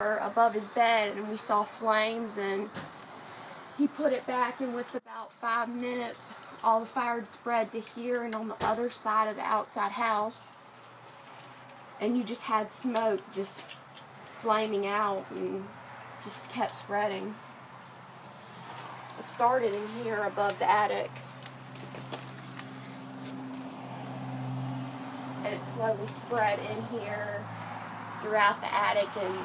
above his bed and we saw flames and he put it back and with about five minutes all the fire had spread to here and on the other side of the outside house and you just had smoke just flaming out and just kept spreading. It started in here above the attic. And it slowly spread in here throughout the attic and